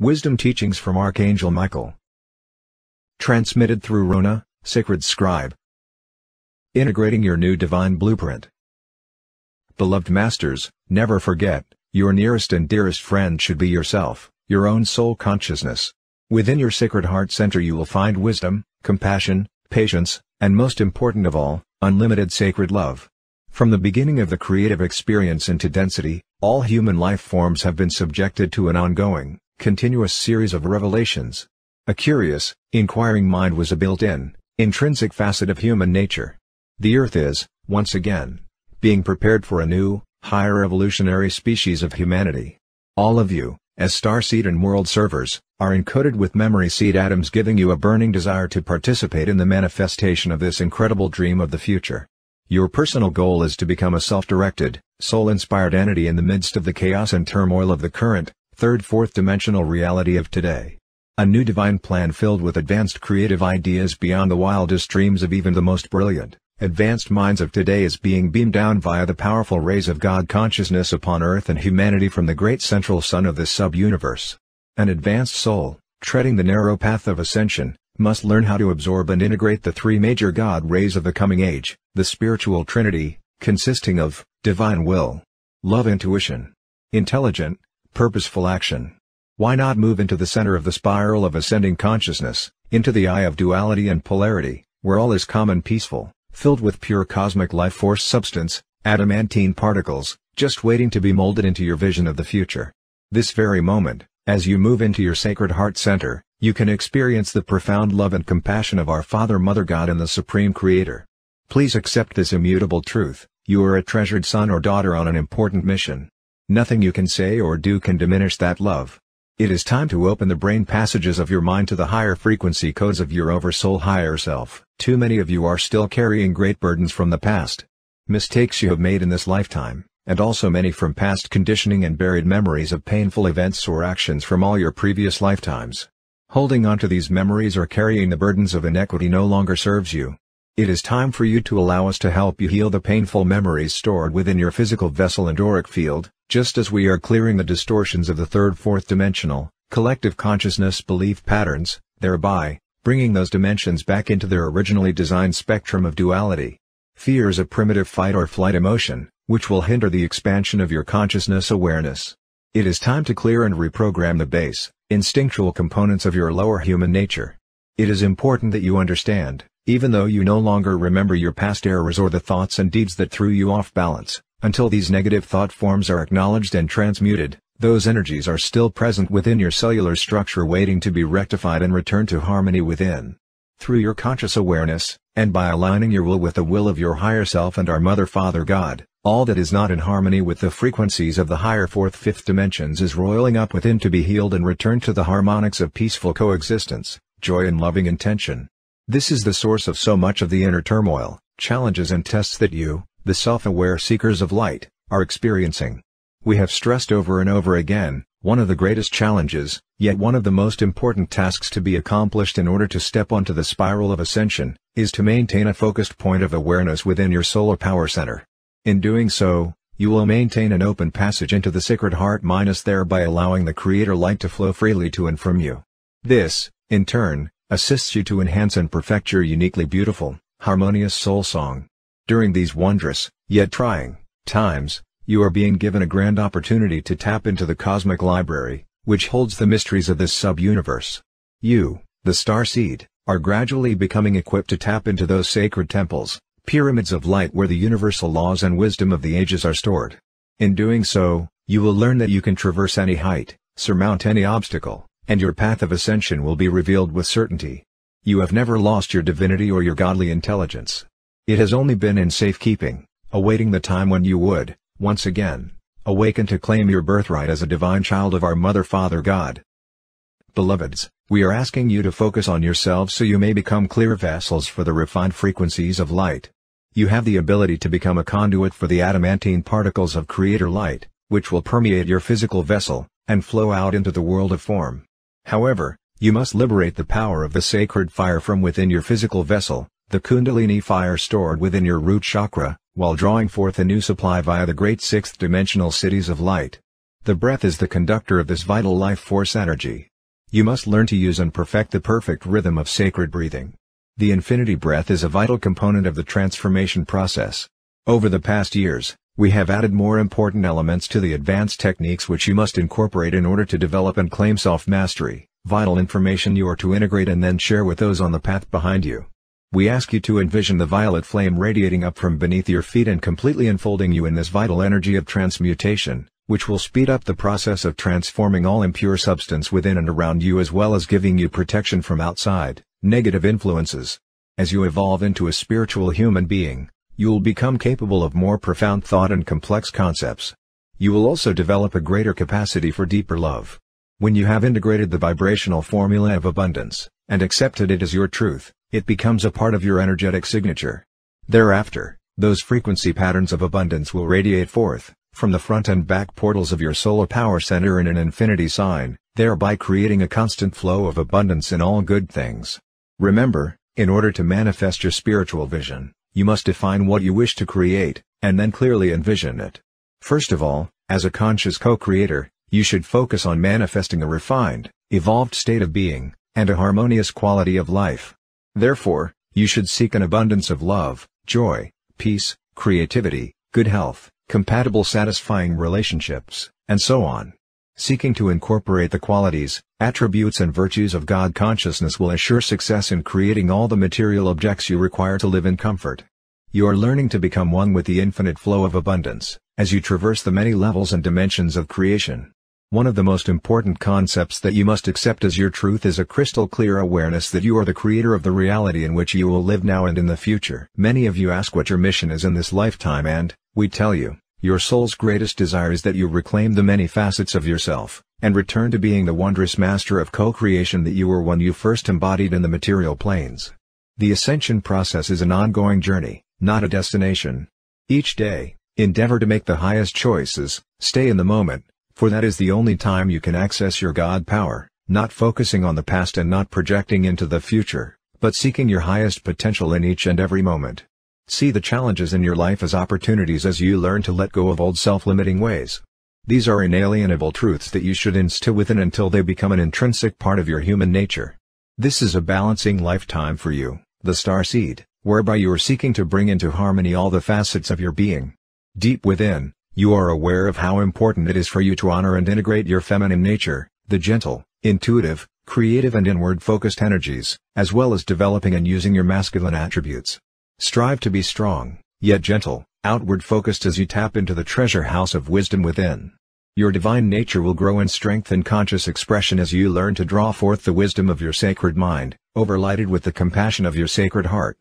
Wisdom Teachings from Archangel Michael. Transmitted through Ronna, Sacred Scribe. Integrating your new divine blueprint. Beloved Masters, never forget, your nearest and dearest friend should be yourself, your own soul consciousness. Within your Sacred Heart Center you will find wisdom, compassion, patience, and most important of all, unlimited sacred love. From the beginning of the creative experience into density, all human life forms have been subjected to an ongoing, continuous series of revelations. A curious, inquiring mind was a built-in, intrinsic facet of human nature. The Earth is, once again, being prepared for a new, higher evolutionary species of humanity. All of you, as starseed and world servers, are encoded with memory seed atoms giving you a burning desire to participate in the manifestation of this incredible dream of the future. Your personal goal is to become a self-directed, soul-inspired entity in the midst of the chaos and turmoil of the current, third fourth dimensional reality of today. A new divine plan filled with advanced creative ideas beyond the wildest dreams of even the most brilliant, advanced minds of today is being beamed down via the powerful rays of God consciousness upon earth and humanity from the great central sun of this sub-universe. An advanced soul, treading the narrow path of ascension, must learn how to absorb and integrate the three major God rays of the coming age, the spiritual trinity, consisting of, divine will, love intuition, intelligent, purposeful action. Why not move into the center of the spiral of ascending consciousness, into the eye of duality and polarity, where all is calm and peaceful, filled with pure cosmic life force substance, adamantine particles, just waiting to be molded into your vision of the future. This very moment, as you move into your sacred heart center, you can experience the profound love and compassion of our Father Mother God and the Supreme Creator. Please accept this immutable truth, you are a treasured son or daughter on an important mission. Nothing you can say or do can diminish that love. It is time to open the brain passages of your mind to the higher frequency codes of your oversoul higher self. Too many of you are still carrying great burdens from the past. Mistakes you have made in this lifetime, and also many from past conditioning and buried memories of painful events or actions from all your previous lifetimes. Holding on to these memories or carrying the burdens of inequity no longer serves you. It is time for you to allow us to help you heal the painful memories stored within your physical vessel and auric field, just as we are clearing the distortions of the third fourth dimensional, collective consciousness belief patterns, thereby, bringing those dimensions back into their originally designed spectrum of duality. Fear is a primitive fight or flight emotion, which will hinder the expansion of your consciousness awareness. It is time to clear and reprogram the base, instinctual components of your lower human nature. It is important that you understand, even though you no longer remember your past errors or the thoughts and deeds that threw you off balance, until these negative thought forms are acknowledged and transmuted, those energies are still present within your cellular structure waiting to be rectified and returned to harmony within. Through your conscious awareness, and by aligning your will with the will of your higher self and our Mother Father God, all that is not in harmony with the frequencies of the higher fourth-fifth dimensions is roiling up within to be healed and returned to the harmonics of peaceful coexistence, joy and loving intention. This is the source of so much of the inner turmoil, challenges and tests that you, the self-aware seekers of light, are experiencing. We have stressed over and over again, one of the greatest challenges, yet one of the most important tasks to be accomplished in order to step onto the spiral of ascension, is to maintain a focused point of awareness within your solar power center. In doing so, you will maintain an open passage into the sacred heart minus thereby allowing the creator light to flow freely to and from you. This, in turn, assists you to enhance and perfect your uniquely beautiful, harmonious soul song. During these wondrous, yet trying, times, you are being given a grand opportunity to tap into the cosmic library, which holds the mysteries of this sub-universe. You, the star seed, are gradually becoming equipped to tap into those sacred temples, pyramids of light where the universal laws and wisdom of the ages are stored. In doing so, you will learn that you can traverse any height, surmount any obstacle, and your path of ascension will be revealed with certainty. You have never lost your divinity or your godly intelligence. It has only been in safekeeping, awaiting the time when you would, once again, awaken to claim your birthright as a divine child of our Mother Father God. Beloveds, we are asking you to focus on yourselves so you may become clear vessels for the refined frequencies of light. You have the ability to become a conduit for the adamantine particles of Creator light, which will permeate your physical vessel, and flow out into the world of form. However, you must liberate the power of the sacred fire from within your physical vessel, the kundalini fire stored within your root chakra, while drawing forth a new supply via the great sixth dimensional cities of light. The breath is the conductor of this vital life force energy. You must learn to use and perfect the perfect rhythm of sacred breathing. The infinity breath is a vital component of the transformation process. Over the past years, we have added more important elements to the advanced techniques which you must incorporate in order to develop and claim self-mastery, vital information you are to integrate and then share with those on the path behind you. We ask you to envision the violet flame radiating up from beneath your feet and completely enfolding you in this vital energy of transmutation, which will speed up the process of transforming all impure substance within and around you as well as giving you protection from outside, negative influences. As you evolve into a spiritual human being, you will become capable of more profound thought and complex concepts. You will also develop a greater capacity for deeper love. When you have integrated the vibrational formula of abundance, and accepted it as your truth, it becomes a part of your energetic signature. Thereafter, those frequency patterns of abundance will radiate forth, from the front and back portals of your solar power center in an infinity sign, thereby creating a constant flow of abundance in all good things. Remember, in order to manifest your spiritual vision, you must define what you wish to create, and then clearly envision it. First of all, as a conscious co-creator, you should focus on manifesting a refined, evolved state of being, and a harmonious quality of life. Therefore, you should seek an abundance of love, joy, peace, creativity, good health, compatible satisfying relationships, and so on. Seeking to incorporate the qualities, attributes and virtues of God consciousness will assure success in creating all the material objects you require to live in comfort. You are learning to become one with the infinite flow of abundance, as you traverse the many levels and dimensions of creation. One of the most important concepts that you must accept as your truth is a crystal clear awareness that you are the creator of the reality in which you will live now and in the future. Many of you ask what your mission is in this lifetime and, we tell you, your soul's greatest desire is that you reclaim the many facets of yourself, and return to being the wondrous master of co-creation that you were when you first embodied in the material planes. The ascension process is an ongoing journey, not a destination. Each day, endeavor to make the highest choices, stay in the moment, for that is the only time you can access your God power, not focusing on the past and not projecting into the future, but seeking your highest potential in each and every moment. See the challenges in your life as opportunities as you learn to let go of old self-limiting ways. These are inalienable truths that you should instill within until they become an intrinsic part of your human nature. This is a balancing lifetime for you, the star seed, whereby you are seeking to bring into harmony all the facets of your being. Deep within, you are aware of how important it is for you to honor and integrate your feminine nature, the gentle, intuitive, creative and inward-focused energies, as well as developing and using your masculine attributes. Strive to be strong, yet gentle, outward-focused as you tap into the treasure house of wisdom within. Your divine nature will grow in strength and conscious expression as you learn to draw forth the wisdom of your sacred mind, overlighted with the compassion of your sacred heart.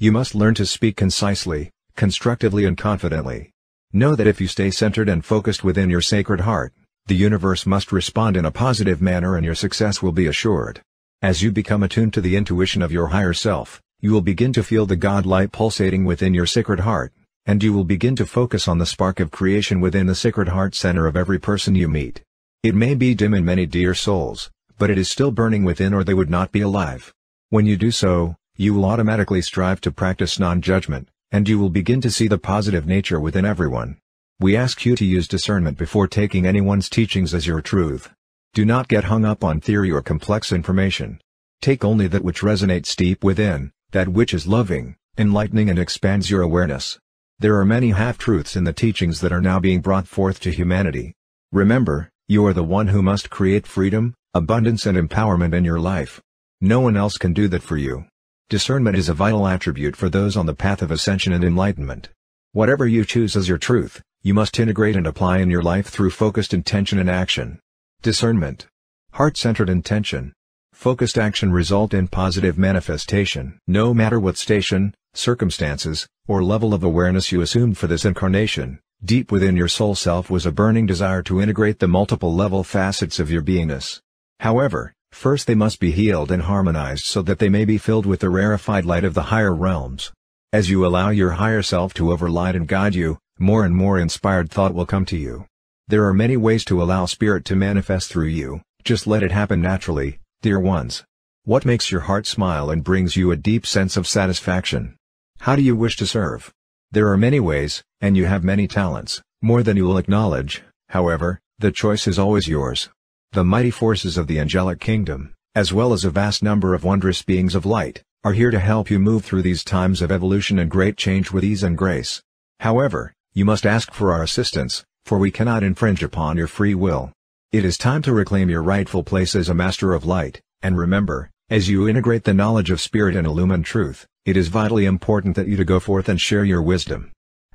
You must learn to speak concisely, constructively and confidently. Know that if you stay centered and focused within your sacred heart, the universe must respond in a positive manner and your success will be assured. As you become attuned to the intuition of your higher self, you will begin to feel the God light pulsating within your sacred heart, and you will begin to focus on the spark of creation within the sacred heart center of every person you meet. It may be dim in many dear souls, but it is still burning within or they would not be alive. When you do so, you will automatically strive to practice non-judgment, and you will begin to see the positive nature within everyone. We ask you to use discernment before taking anyone's teachings as your truth. Do not get hung up on theory or complex information. Take only that which resonates deep within, that which is loving, enlightening and expands your awareness. There are many half-truths in the teachings that are now being brought forth to humanity. Remember, you are the one who must create freedom, abundance and empowerment in your life. No one else can do that for you. Discernment is a vital attribute for those on the path of ascension and enlightenment. Whatever you choose as your truth, you must integrate and apply in your life through focused intention and action. Discernment. Heart-centered intention. Focused action result in positive manifestation. No matter what station, circumstances, or level of awareness you assumed for this incarnation, deep within your soul self was a burning desire to integrate the multiple level facets of your beingness. However, First they must be healed and harmonized so that they may be filled with the rarefied light of the higher realms. As you allow your higher self to overlight and guide you, more and more inspired thought will come to you. There are many ways to allow spirit to manifest through you, just let it happen naturally, dear ones. What makes your heart smile and brings you a deep sense of satisfaction? How do you wish to serve? There are many ways, and you have many talents, more than you will acknowledge, however, The choice is always yours. The mighty forces of the angelic kingdom, as well as a vast number of wondrous beings of light, are here to help you move through these times of evolution and great change with ease and grace. However, you must ask for our assistance, for we cannot infringe upon your free will. It is time to reclaim your rightful place as a master of light, and remember, as you integrate the knowledge of spirit and illumine truth, it is vitally important that you to go forth and share your wisdom.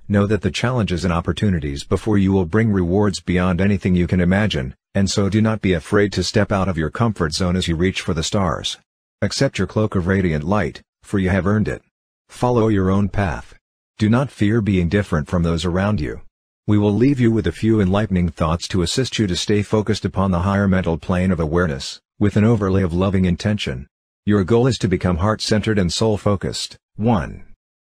Know that the challenges and opportunities before you will bring rewards beyond anything you can imagine, and so do not be afraid to step out of your comfort zone as you reach for the stars. Accept your cloak of radiant light, for you have earned it. Follow your own path. Do not fear being different from those around you. We will leave you with a few enlightening thoughts to assist you to stay focused upon the higher mental plane of awareness, with an overlay of loving intention. Your goal is to become heart-centered and soul-focused. 1.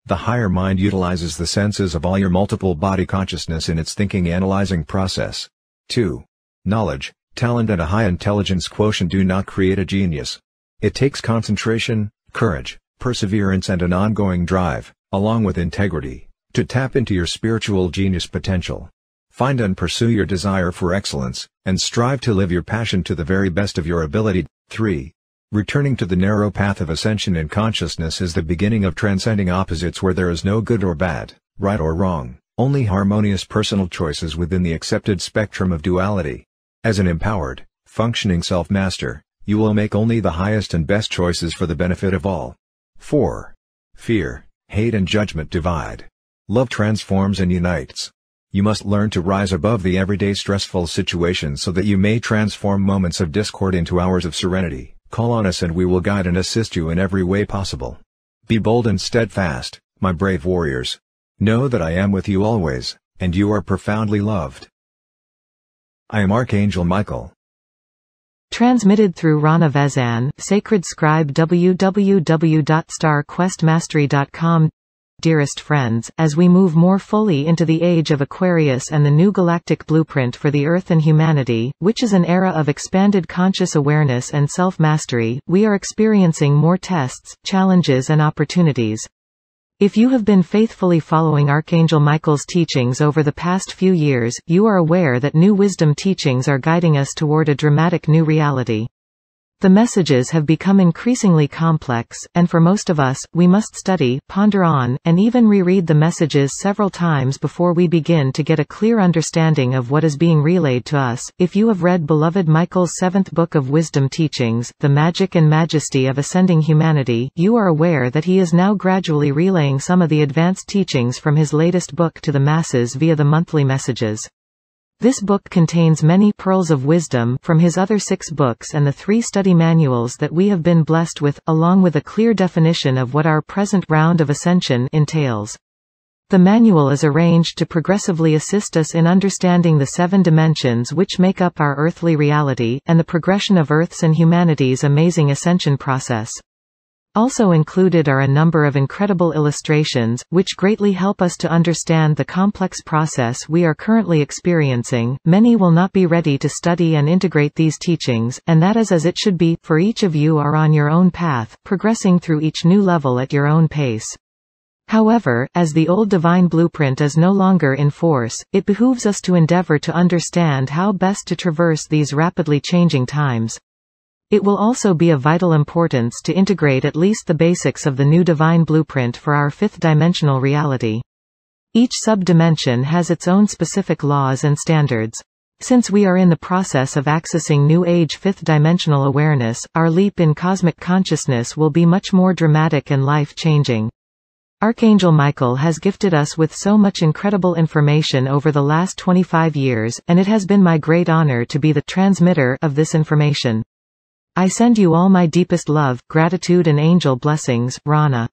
The higher mind utilizes the senses of all your multiple body consciousness in its thinking analyzing process. 2. Knowledge, talent and a high intelligence quotient do not create a genius. It takes concentration, courage, perseverance and an ongoing drive, along with integrity, to tap into your spiritual genius potential. Find and pursue your desire for excellence, and strive to live your passion to the very best of your ability. 3. Returning to the narrow path of ascension in consciousness is the beginning of transcending opposites where there is no good or bad, right or wrong, only harmonious personal choices within the accepted spectrum of duality. As an empowered, functioning self-master, you will make only the highest and best choices for the benefit of all. 4. Fear, hate and judgment divide. Love transforms and unites. You must learn to rise above the everyday stressful situations so that you may transform moments of discord into hours of serenity. Call on us and we will guide and assist you in every way possible. Be bold and steadfast, my brave warriors. Know that I am with you always, and you are profoundly loved. I am Archangel Michael. Transmitted through Ronna Vezane, Sacred Scribe www.starquestmastery.com dearest friends, as we move more fully into the age of Aquarius and the new galactic blueprint for the Earth and humanity, which is an era of expanded conscious awareness and self-mastery, we are experiencing more tests, challenges and opportunities. If you have been faithfully following Archangel Michael's teachings over the past few years, you are aware that new wisdom teachings are guiding us toward a dramatic new reality. The messages have become increasingly complex, and for most of us, we must study, ponder on, and even reread the messages several times before we begin to get a clear understanding of what is being relayed to us. If you have read beloved Michael's seventh book of wisdom teachings, The Magic and Majesty of Ascending Humanity, you are aware that he is now gradually relaying some of the advanced teachings from his latest book to the masses via the monthly messages. This book contains many pearls of wisdom from his other six books and the three study manuals that we have been blessed with, along with a clear definition of what our present round of ascension entails. The manual is arranged to progressively assist us in understanding the seven dimensions which make up our earthly reality, and the progression of Earth's and humanity's amazing ascension process. Also included are a number of incredible illustrations, which greatly help us to understand the complex process we are currently experiencing. Many will not be ready to study and integrate these teachings, and that is as it should be, for each of you are on your own path, progressing through each new level at your own pace. However, as the old divine blueprint is no longer in force, it behooves us to endeavor to understand how best to traverse these rapidly changing times. It will also be of vital importance to integrate at least the basics of the new divine blueprint for our fifth dimensional reality. Each sub-dimension has its own specific laws and standards. Since we are in the process of accessing New Age fifth dimensional awareness, our leap in cosmic consciousness will be much more dramatic and life-changing. Archangel Michael has gifted us with so much incredible information over the last 25 years, and it has been my great honor to be the transmitter of this information. I send you all my deepest love, gratitude and angel blessings, Ronna.